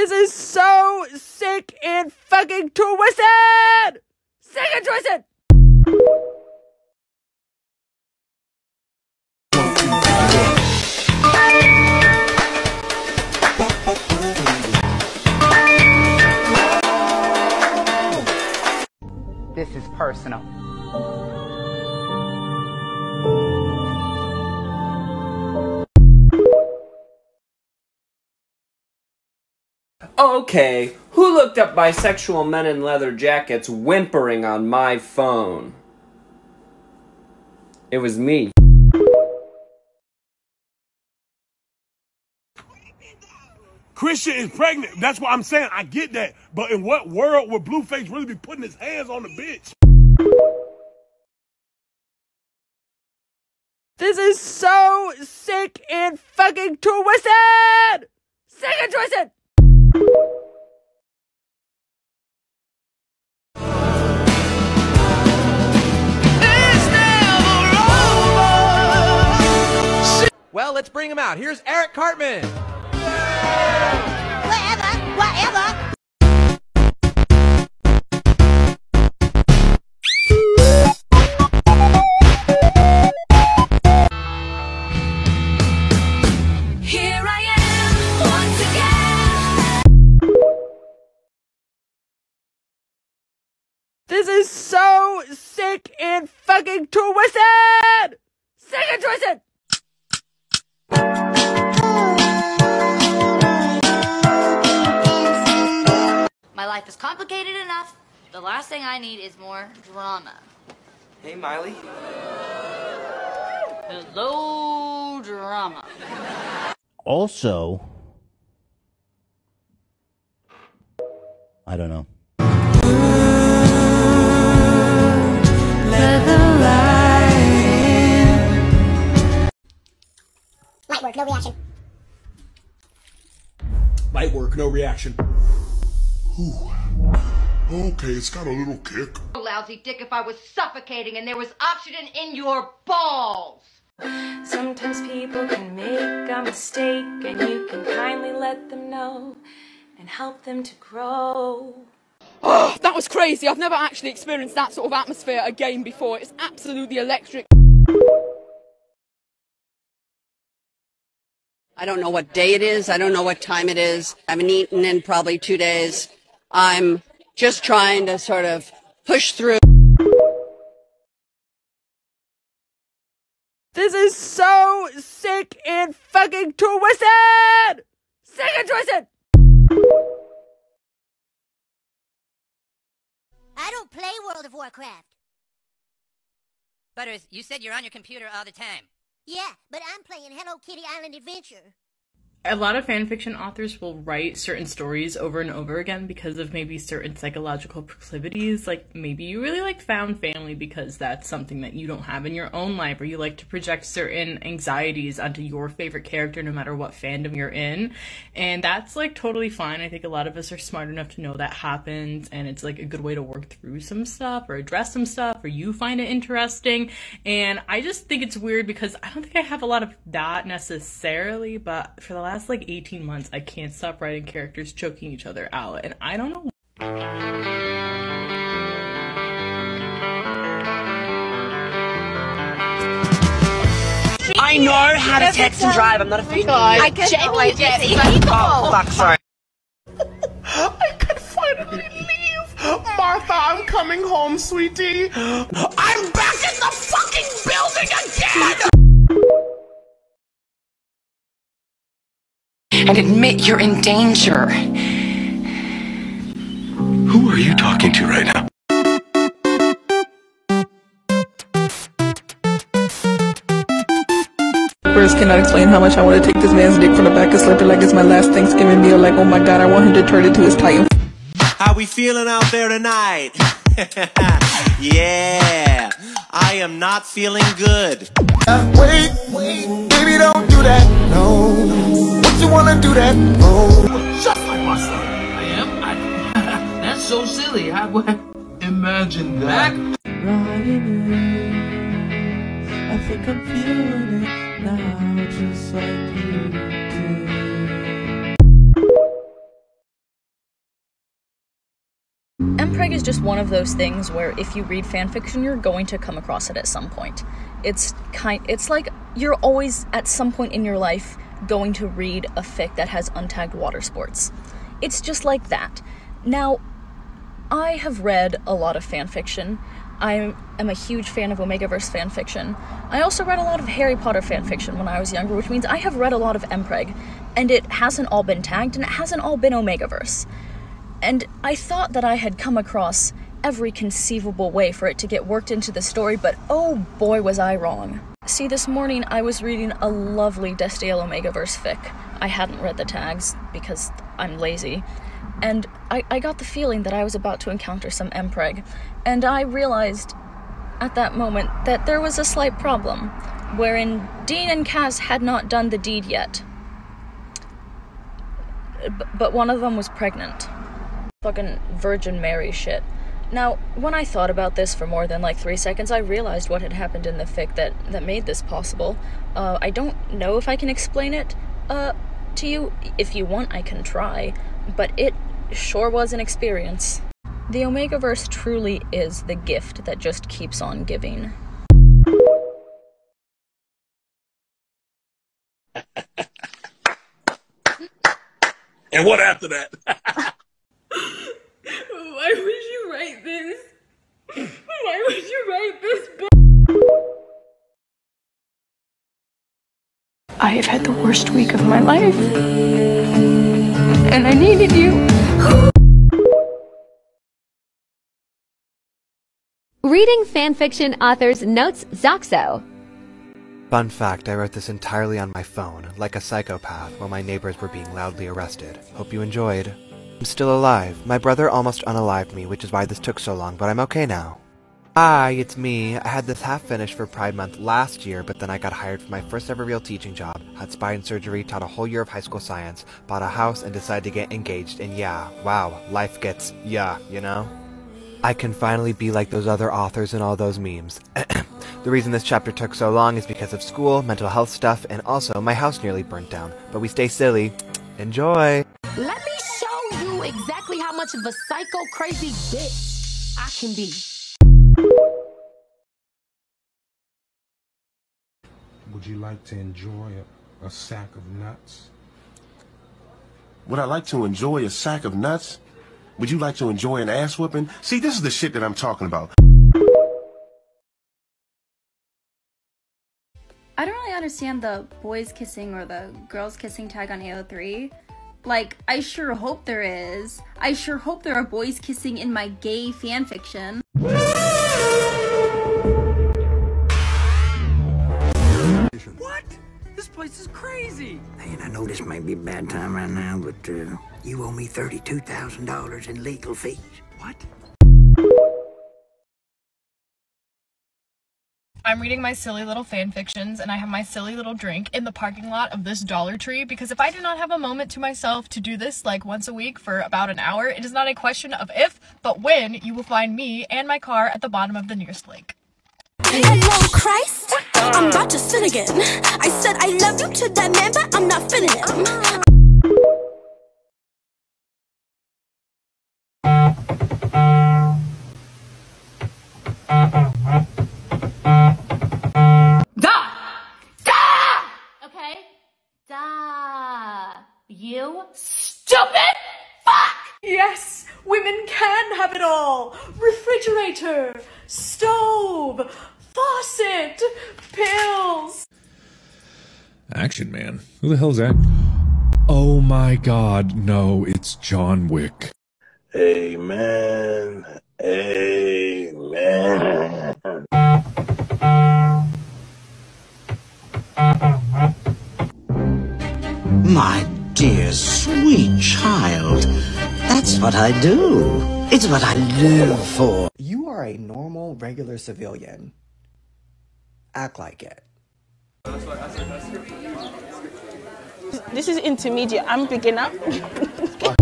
This is so sick and fucking twisted! Sick and twisted! This is personal. Okay, who looked up bisexual men in leather jackets whimpering on my phone? It was me. Christian is pregnant. That's what I'm saying. I get that. But in what world would Blueface really be putting his hands on the bitch? This is so sick and fucking twisted! Sick and twisted! Well, let's bring him out. Here's Eric Cartman. Whatever, whatever. This is so sick and fucking twisted! Sick and twisted! My life is complicated enough. The last thing I need is more drama. Hey, Miley. Hello, drama. Also, I don't know. Work, no reaction. Ooh. Okay, it's got a little kick. Lousy dick if I was suffocating and there was oxygen in your balls. Sometimes people can make a mistake, and you can kindly let them know and help them to grow. Oh, that was crazy. I've never actually experienced that sort of atmosphere again before. It's absolutely electric. I don't know what day it is. I don't know what time it is. I haven't eaten in probably two days. I'm just trying to sort of push through. This is so sick and fucking twisted! Sick and twisted! I don't play World of Warcraft. Butters, you said you're on your computer all the time. Yeah, but I'm playing Hello Kitty Island Adventure. A lot of fanfiction authors will write certain stories over and over again because of maybe certain psychological proclivities. Like maybe you really like found family because that's something that you don't have in your own life, or you like to project certain anxieties onto your favorite character no matter what fandom you're in. And that's like totally fine. I think a lot of us are smart enough to know that happens and it's like a good way to work through some stuff or address some stuff or you find it interesting. And I just think it's weird because I don't think I have a lot of that necessarily, but for the last like 18 months, I can't stop writing characters choking each other out. And I don't know I know how to text and drive. I'm not a fake oh I can't wait to see people. Oh, fuck, sorry. I can finally leave. Martha, I'm coming home, sweetie. I'm back in the fucking building again! And admit you're in danger. Who are you talking to right now? Words cannot explain how much I want to take this man's dick from the back and slurp it like it's my last Thanksgiving meal. Like, oh my god, I want him to turn into his titan. How we feeling out there tonight? yeah, I am not feeling good. Wait, wait, baby, don't do that. No you wanna do that? Oh, just like my son. I am. I, that's so silly. I would imagine that. Ryan, I think I'm feeling it now, just like you did. MPreg is just one of those things where if you read fanfiction, you're going to come across it at some point. It's kind. It's like you're always at some point in your life going to read a fic that has untagged water sports. It's just like that. Now, I have read a lot of fanfiction. I am a huge fan of Omegaverse fanfiction. I also read a lot of Harry Potter fanfiction when I was younger, which means I have read a lot of Mpreg, and it hasn't all been tagged and it hasn't all been Omegaverse. And I thought that I had come across every conceivable way for it to get worked into the story, but oh boy was I wrong. See, this morning I was reading a lovely Destiel Omegaverse fic. I hadn't read the tags because I'm lazy. And I, I got the feeling that I was about to encounter some Mpreg. And I realized at that moment that there was a slight problem, wherein Dean and Cass had not done the deed yet. B- but one of them was pregnant. Fucking Virgin Mary shit. Now, when I thought about this for more than like three seconds, I realized what had happened in the fic that, that made this possible. Uh, I don't know if I can explain it uh, to you. If you want, I can try. But it sure was an experience. The Omegaverse truly is the gift that just keeps on giving. And what after that? Why would you write this? Why would you write this book? I have had the worst week of my life. And I needed you. Reading fanfiction authors notes Zoxo. Fun fact, I wrote this entirely on my phone, like a psychopath, while my neighbors were being loudly arrested. Hope you enjoyed. I'm still alive. My brother almost unalived me, which is why this took so long, but I'm okay now. Hi, it's me. I had this half finished for Pride Month last year, but then I got hired for my first ever real teaching job, had spine surgery, taught a whole year of high school science, bought a house, and decided to get engaged, and yeah, wow, life gets, yeah, you know? I can finally be like those other authors and all those memes. the reason this chapter took so long is because of school, mental health stuff, and also my house nearly burnt down. But we stay silly. Enjoy! Let me show you exactly how much of a psycho crazy bitch I can be. Would you like to enjoy a, a sack of nuts? Would I like to enjoy a sack of nuts? Would you like to enjoy an ass whooping? See, this is the shit that I'm talking about. I don't really understand the boys kissing or the girls kissing tag on AO3. Like, I sure hope there is. I sure hope there are boys kissing in my gay fanfiction. Place is crazy. And I know this may be a bad time right now, but uh, you owe me $32,000 in legal fees. What? I'm reading my silly little fan fictions and I have my silly little drink in the parking lot of this Dollar Tree because if I do not have a moment to myself to do this like once a week for about an hour, it is not a question of if, but when you will find me and my car at the bottom of the nearest lake. Hello, Christ. I'm about to sin again. I said I love you to that man, but I'm not feeling him. Da! Da! Okay? Da. You stupid fuck! Yes, women can have it all. Refrigerator, stove, faucet, pills. Action Man. Who the hell's that? Oh my god, no, it's John Wick. Amen. Amen. My dear sweet child, that's what I do. It's what I live for. You are a normal, regular civilian. Act like it. This is intermediate. I'm beginner.